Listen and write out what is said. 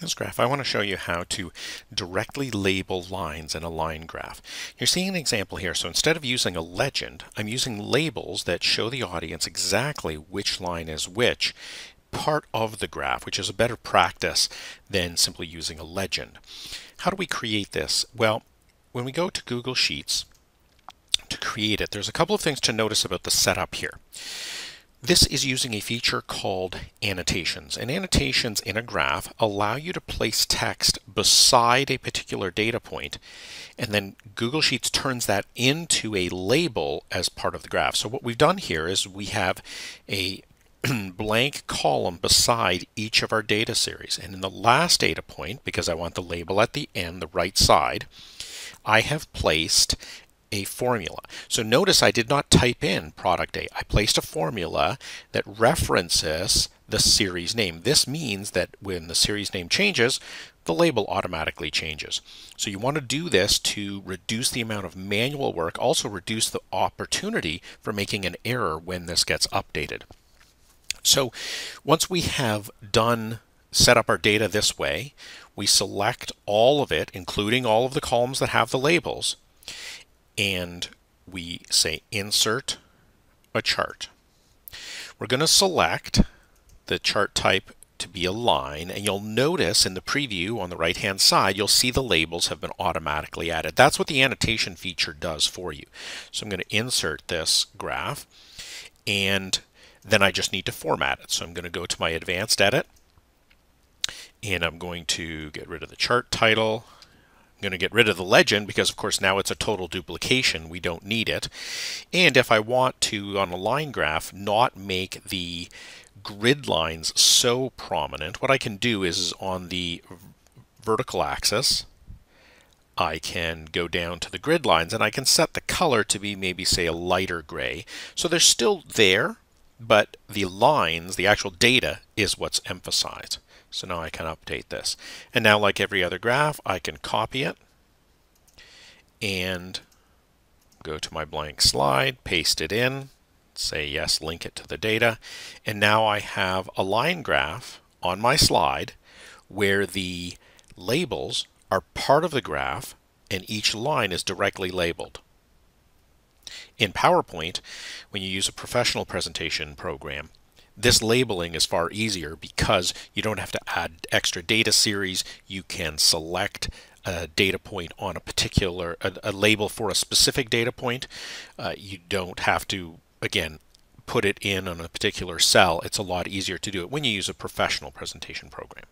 This graph, I want to show you how to directly label lines in a line graph. You're seeing an example here. So instead of using a legend, I'm using labels that show the audience exactly which line is which part of the graph, which is a better practice than simply using a legend. How do we create this? Well, when we go to Google Sheets to create it, there's a couple of things to notice about the setup here. This is using a feature called annotations. And annotations in a graph allow you to place text beside a particular data point, and then Google Sheets turns that into a label as part of the graph. So what we've done here is we have a blank column beside each of our data series. And in the last data point, because I want the label at the end, the right side, I have placed a formula. So notice I did not type in product A. I placed a formula that references the series name. This means that when the series name changes, the label automatically changes. So you want to do this to reduce the amount of manual work, also reduce the opportunity for making an error when this gets updated. So once we have done set up our data this way, we select all of it, including all of the columns that have the labels, and we say insert a chart. We're going to select the chart type to be a line and you'll notice in the preview on the right hand side you'll see the labels have been automatically added. That's what the annotation feature does for you. So I'm going to insert this graph and then I just need to format it. So I'm going to go to my advanced edit and I'm going to get rid of the chart title going to get rid of the legend because of course now it's a total duplication. We don't need it. And if I want to, on a line graph, not make the grid lines so prominent, what I can do is on the vertical axis, I can go down to the grid lines and I can set the color to be maybe say a lighter gray. So they're still there, but the lines, the actual data, is what's emphasized. So now I can update this. And now like every other graph, I can copy it and go to my blank slide, paste it in, say yes, link it to the data. And now I have a line graph on my slide where the labels are part of the graph and each line is directly labeled. In PowerPoint, when you use a professional presentation program, this labeling is far easier because you don't have to add extra data series. You can select a data point on a particular, a, a label for a specific data point. Uh, you don't have to, again, put it in on a particular cell. It's a lot easier to do it when you use a professional presentation program.